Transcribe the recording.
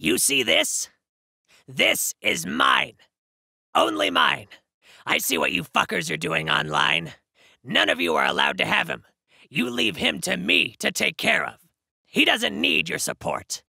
You see this? This is mine. Only mine. I see what you fuckers are doing online. None of you are allowed to have him. You leave him to me to take care of. He doesn't need your support.